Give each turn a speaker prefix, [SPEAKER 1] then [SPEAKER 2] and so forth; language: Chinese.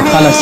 [SPEAKER 1] 看 了